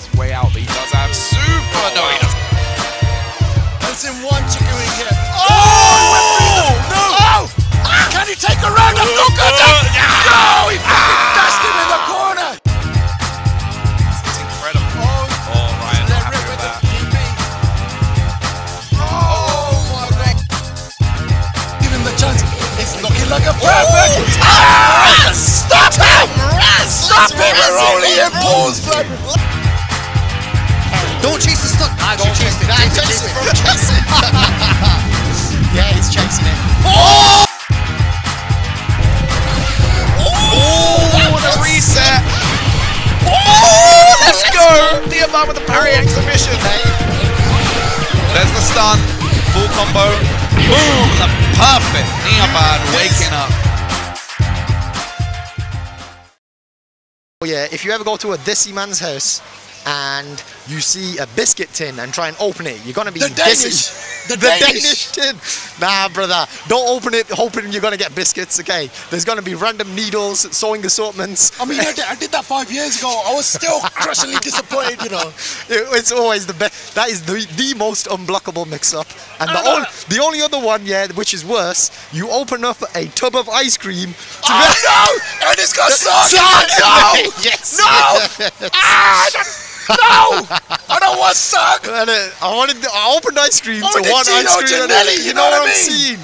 his way out, but he does have super. No, he doesn't. That's in one chicken wing here. Oh! No! Oh! Can he take a round of Luka? No! He fucking dashed him in the corner! It's incredible. Oh, Oh, Ryan, not happy with that. DP. Oh my god. Give him the chance. It's looking like a perfect. Ah! Stop him! Stop him! We're only in pause, blood. Don't chase the stunt. Don't chase it. Nah, Chase chase it, it, chase it. Yeah, he's chasing it. Oh, Oh! the reset. Oh, let's go. Diamond with the parry exhibition. There's the stun. Full combo. Boom. The perfect Niabanh waking up. Oh yeah, if you ever go to a desi man's house and you see a biscuit tin and try and open it, you're gonna be The dissy. Danish. The The Danish. Danish tin. Nah, brother. Don't open it hoping you're gonna get biscuits, okay? There's gonna be random needles, sewing assortments. I mean, I did, I did that five years ago. I was still crushingly disappointed, you know. It- it's always the best. That is the, the most unblockable mix-up. And the, I on, the only other one, yeah, which is worse, you open up a tub of ice cream to Oh no! And it's got suck! No! yes. No! Ah! No! I don't want suck! Uh, I wanted, I opened ice cream Oh, to the one ice cream. and, Ginelli, you know what I I'm mean? seeing?